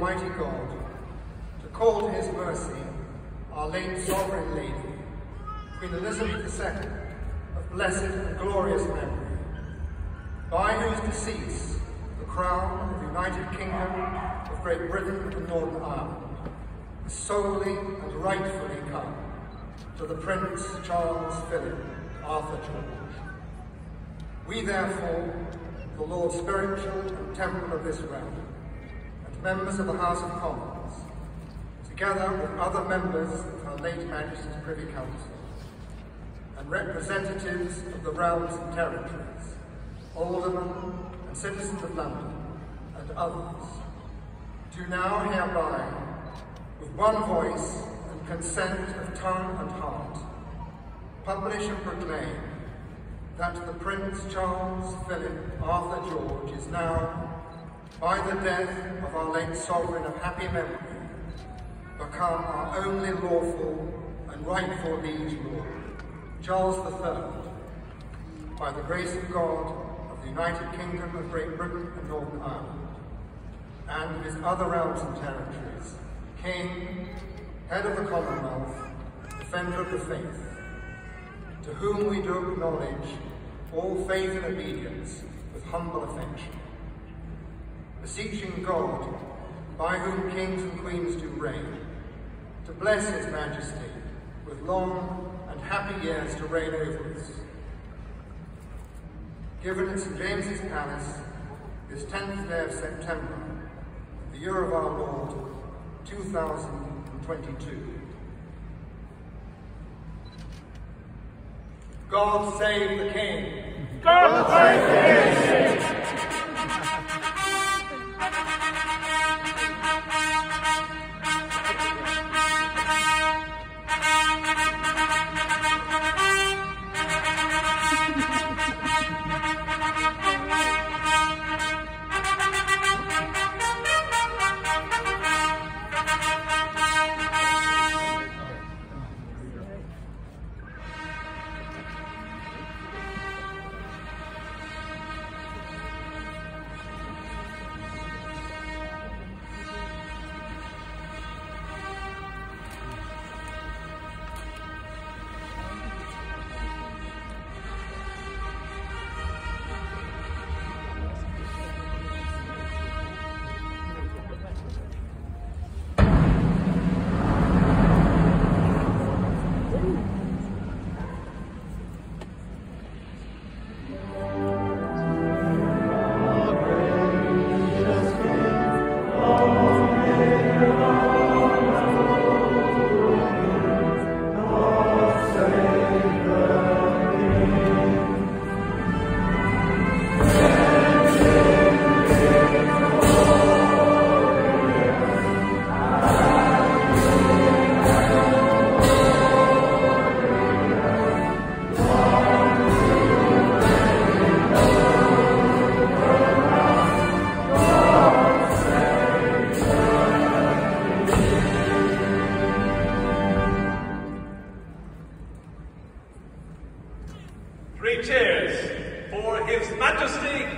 Almighty God to call to his mercy our late Sovereign Lady, Queen Elizabeth II, of blessed and glorious memory, by whose decease the crown of the United Kingdom of Great Britain and Northern Ireland is solely and rightfully come to the Prince Charles Philip Arthur George. We therefore, the Lord Spiritual and Temporal of this realm, members of the House of Commons, together with other members of Her late Majesty's Privy Council, and representatives of the realms and territories, aldermen and citizens of London, and others, do now hereby, with one voice and consent of tongue and heart, publish and proclaim that the Prince Charles Philip Arthur George is now, by the death of our late sovereign of happy memory, become our only lawful and rightful liege lord, Charles III, by the grace of God of the United Kingdom of Great Britain and Northern Ireland, and of his other realms and territories, King, Head of the Commonwealth, Defender of the Faith, to whom we do acknowledge all faith and obedience with humble affection, beseeching God, by whom kings and queens do reign, to bless his majesty with long and happy years to reign over us. Given at St. James's Palace this 10th day of September, the year of our Lord, 2022. God save the King. God save the King. Cheers for His Majesty